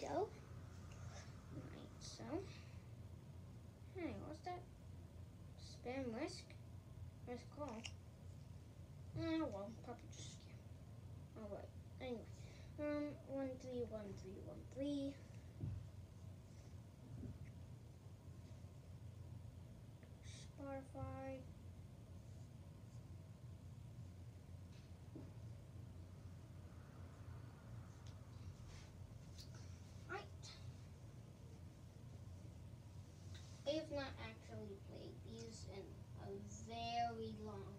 Go. Right, so. Hey, what's that? Spam whisk? Where's it called? Oh, uh, well, probably just, scam. Alright, anyway. Um, one, three, one, three, one, three. I have not actually played these in a very long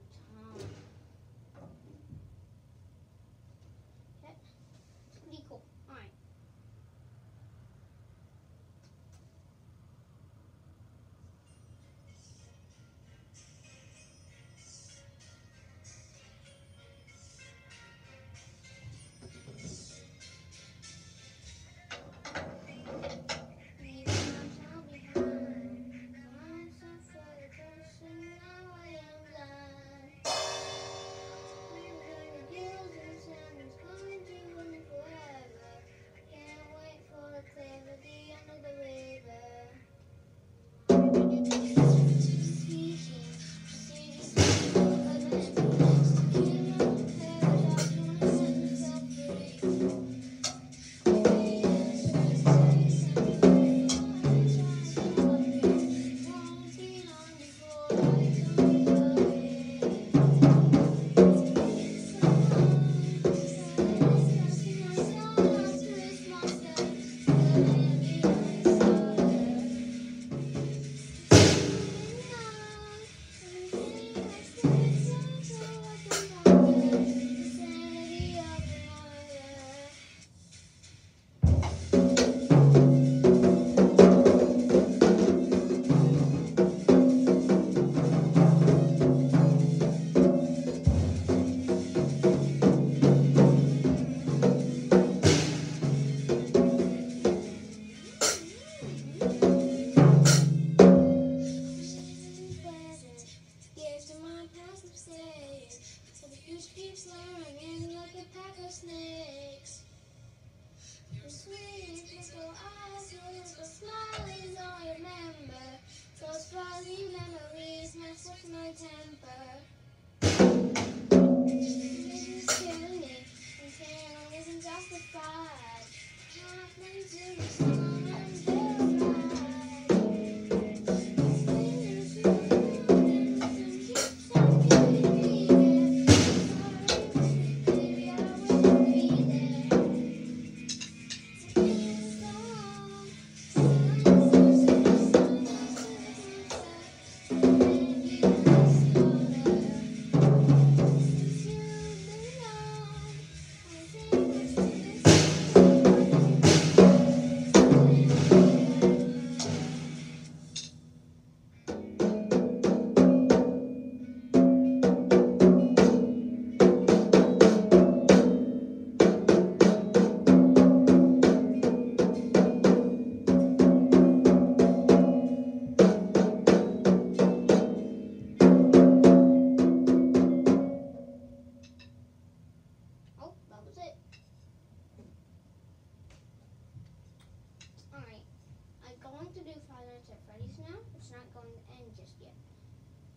at Freddy's now. It's not going to end just yet.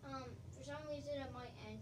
Um, for some reason, it might end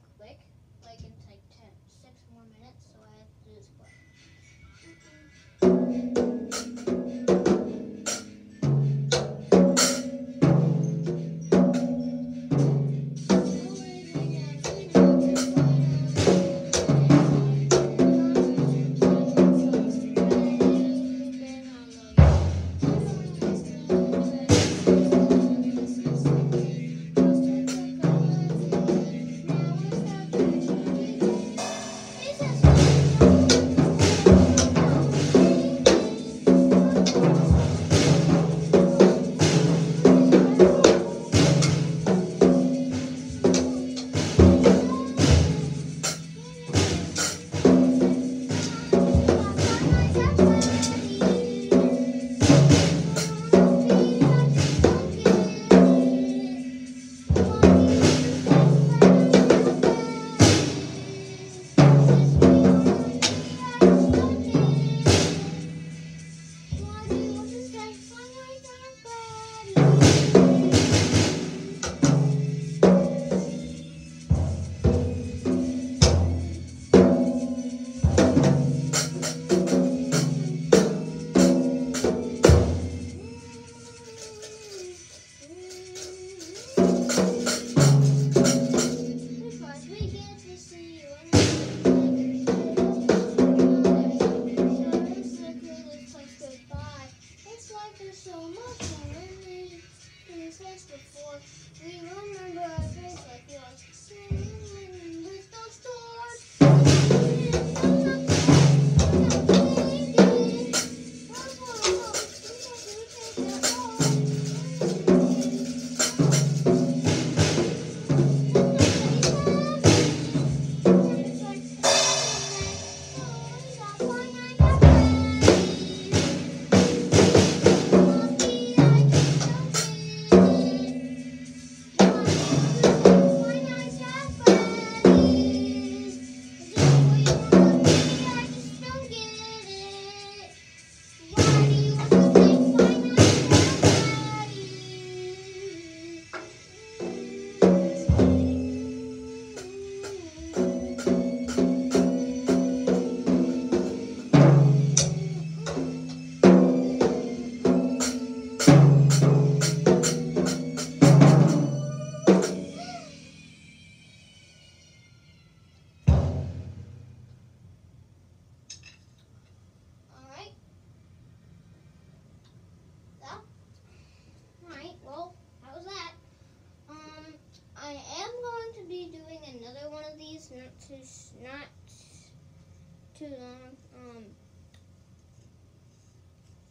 too long. Um,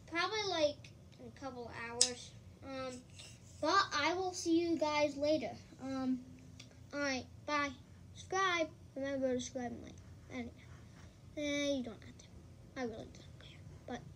probably like a couple hours. Um, but I will see you guys later. Um, alright, bye. Subscribe. Remember to subscribe and like. Anyway. Eh, you don't have to. I really don't care. But bye.